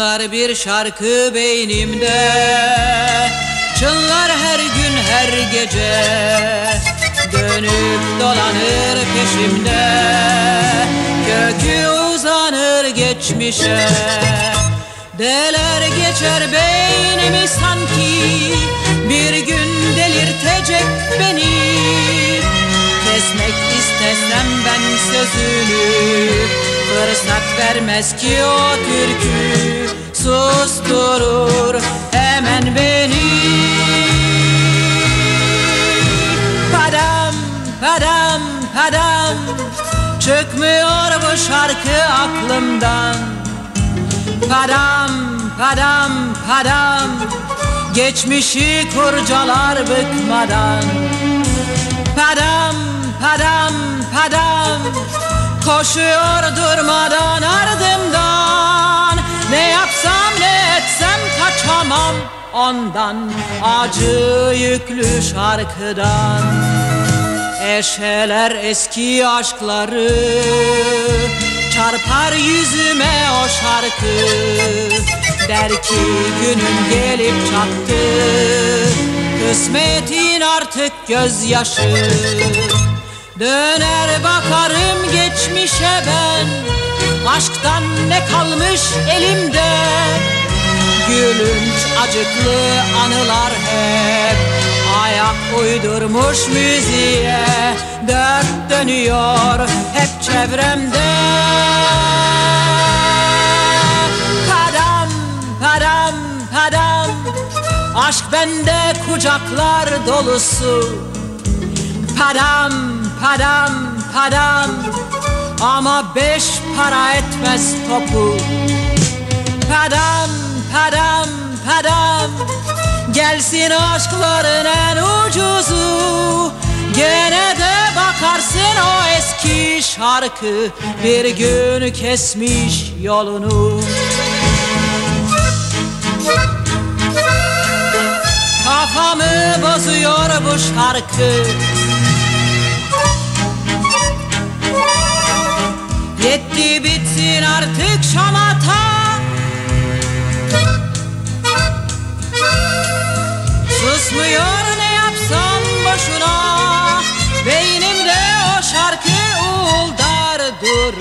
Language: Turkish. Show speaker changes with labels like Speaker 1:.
Speaker 1: Çınlar bir şarkı beynimde. Çınlar her gün her gece Dönüp dolanır peşimde. Kökü uzanır geçmişe. Deler geçer beynimi sanki. Bir gün delirtecek beni. Kesmek istesem ben sözünü Fırsat vermez ki o türkü. Susturur hemen beni. Padam, padam, padam. Çıkmıyor bu şarkı aklımdan. Padam, padam, padam. Geçmişi kurcalar bıkmadan. Padam, padam, padam Koşuyor durmadan ardımdan. Ne yapsam ne etsem kaçamam ondan. Acı yüklü şarkıdan. Eşeler eski aşkları Çarpar yüzüme o şarkı. Der ki günün gelip çattı Kısmetin artık gözyaşı Döner bakarım geçmişe ben. Aşktan ne kalmış elimde? Gülünç acıklı anılar hep. Ayak uydurmuş müziğe. Dört dönüyor hep çevremde. Padam, padam, padam Aşk bende kucaklar dolusu Padam, padam, padam Ama beş para etmez topu. Padam, padam, padam Gelsin aşkların en ucuzu. Gene de bakarsın o eski şarkı. Bir gün kesmiş yolunu. Kafamı bozuyor bu şarkı Bitti bitsin artık şamata. Susmuyor ne yapsam boşuna. Beynimde o şarkı uğuldar dur.